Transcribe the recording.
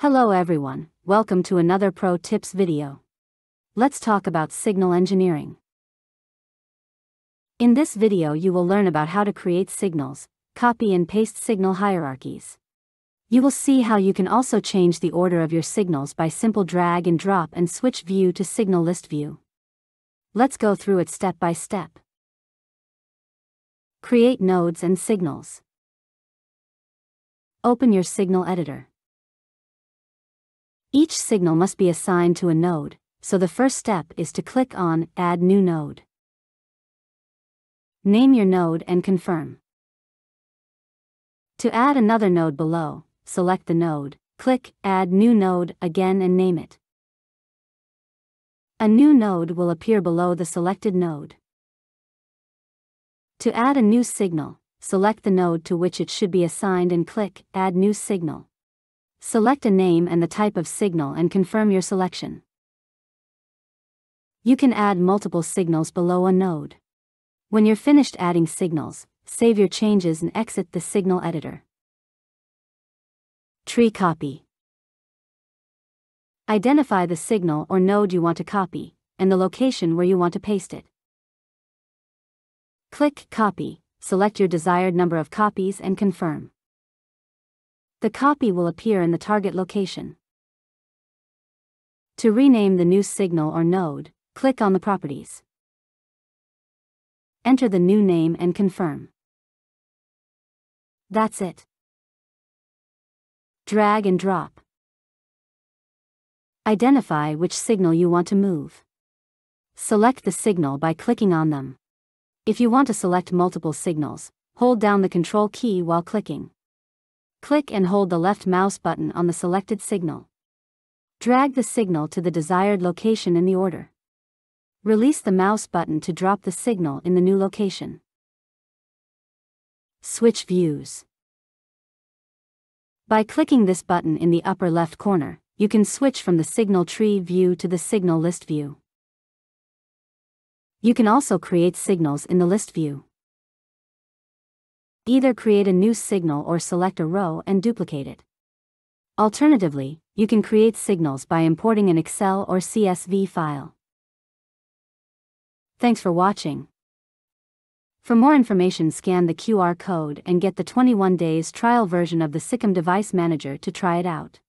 Hello everyone, welcome to another Pro Tips video. Let's talk about signal engineering. In this video you will learn about how to create signals, copy and paste signal hierarchies. You will see how you can also change the order of your signals by simple drag and drop and switch view to signal list view. Let's go through it step by step. Create nodes and signals. Open your signal editor. Each signal must be assigned to a node, so the first step is to click on Add New Node. Name your node and confirm. To add another node below, select the node, click Add New Node again and name it. A new node will appear below the selected node. To add a new signal, select the node to which it should be assigned and click Add New Signal. Select a name and the type of signal and confirm your selection. You can add multiple signals below a node. When you're finished adding signals, save your changes and exit the signal editor. Tree copy. Identify the signal or node you want to copy, and the location where you want to paste it. Click Copy, select your desired number of copies and confirm. The copy will appear in the target location. To rename the new signal or node, click on the properties. Enter the new name and confirm. That's it. Drag and drop. Identify which signal you want to move. Select the signal by clicking on them. If you want to select multiple signals, hold down the Control key while clicking. Click and hold the left mouse button on the selected signal. Drag the signal to the desired location in the order. Release the mouse button to drop the signal in the new location. Switch views. By clicking this button in the upper left corner, you can switch from the signal tree view to the signal list view. You can also create signals in the list view. Either create a new signal or select a row and duplicate it. Alternatively, you can create signals by importing an Excel or CSV file. Thanks for watching. For more information scan the QR code and get the 21 days trial version of the SICAM Device Manager to try it out.